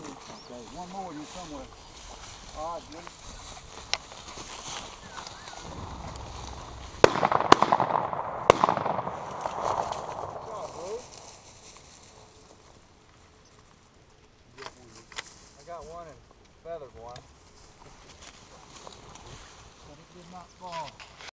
here. Okay, one more here somewhere. All right, Jimmy. Good got one in feather, boy. But it did not fall.